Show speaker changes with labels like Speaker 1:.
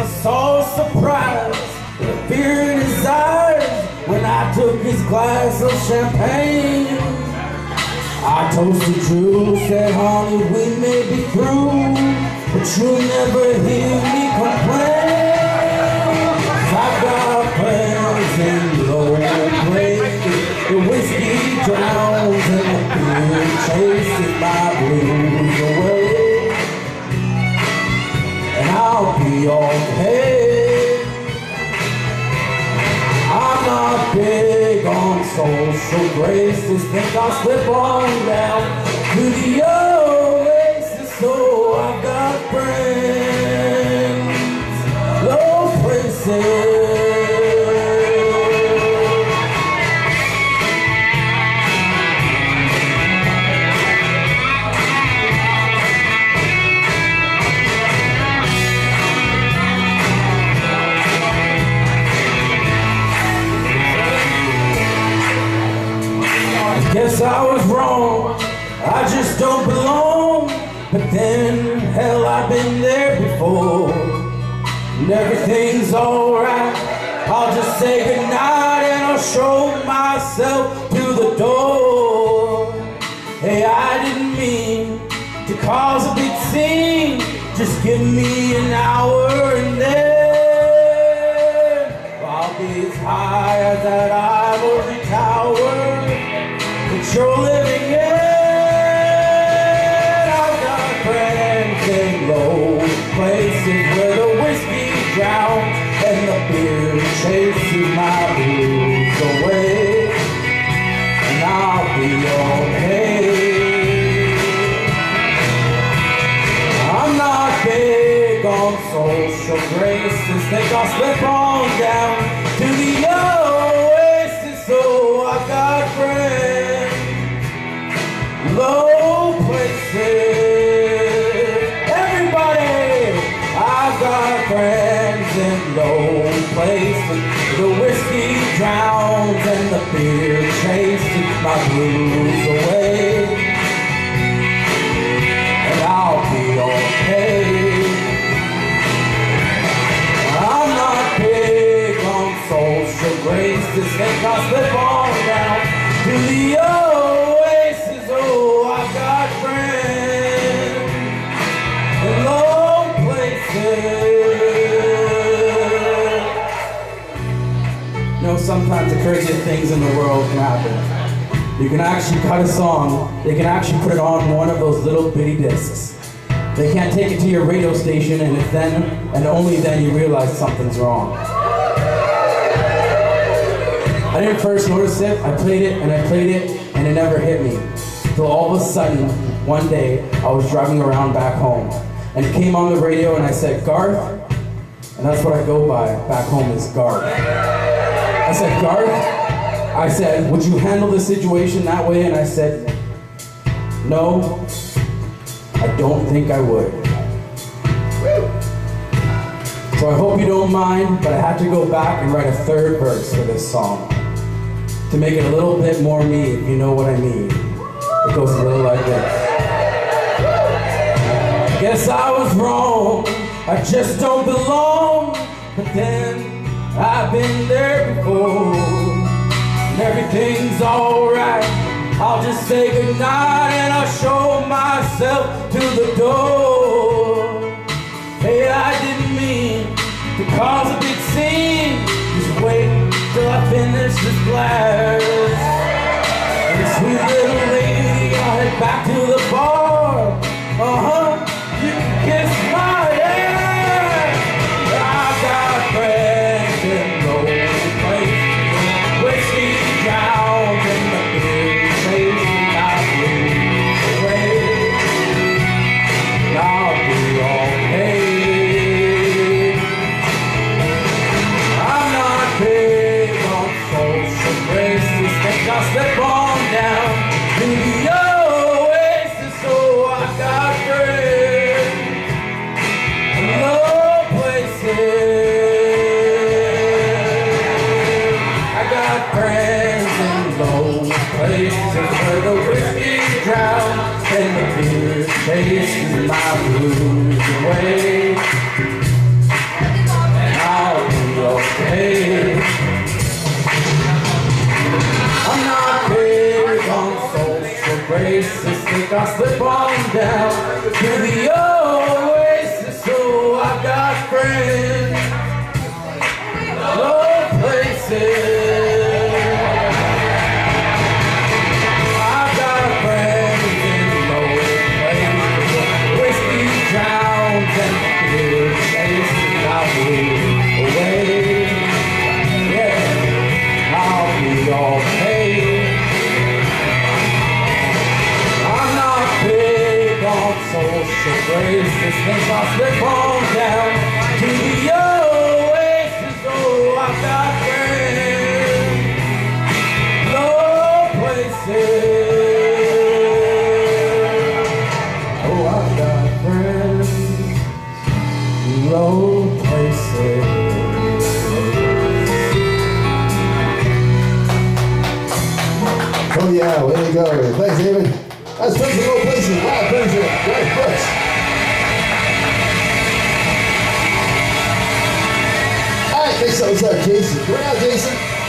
Speaker 1: I saw surprise, the fear in his eyes when I took his glass of champagne. I toasted Drew, said, honey, we may be through, but you'll never hear me complain. I've got plans in low grade, the whiskey drowns and the beer chases my blues away. Social graces. Think I'll slip on down to the oasis. I was wrong. I just don't belong. But then, hell, I've been there before. And everything's alright. I'll just say goodnight and I'll show myself to the door. Hey, I didn't mean to cause a big scene. Just give me low places where the whiskey drowns and the beer chases my blues away. And I'll be okay. I'm not big on social graces. Think I'll slip on down to the oasis. So I've got friends, low places. My blues away and I'll be okay. I'm not big on social graces, think I'll slip down to the oasis. Oh, I've got friends in low places. You sometimes the craziest things in the world can happen. You can actually cut a song, they can actually put it on one of those little bitty discs. They can't take it to your radio station, and it's then, and only then, you realize something's wrong. I didn't first notice it, I played it, and I played it, and it never hit me. Till all of a sudden, one day, I was driving around back home, and it came on the radio, and I said, Garth, and that's what I go by back home is Garth. I said, Garth, I said, would you handle the situation that way? And I said, no, I don't think I would. So I hope you don't mind, but I had to go back and write a third verse for this song to make it a little bit more me, if you know what I mean. It goes a little like this. Guess I was wrong, I just don't belong, but then I've been there before. Everything's alright. I'll just say goodnight and I'll show myself to the door. Hey, I didn't mean to cause a big scene. Just wait till I finish this glass. And the sweet little lady, I'll head back to the bar. Chases my blues away. faces, take us the bottom down. To the Since I slip on down. To the oasis Oh, I've got friends Low places. Oh, I've got friends. Low places.
Speaker 2: Oh yeah, way to go. Thanks, David. That's Friends in Low Places. Wow, Next what's up, Jason? Come on out, Jason.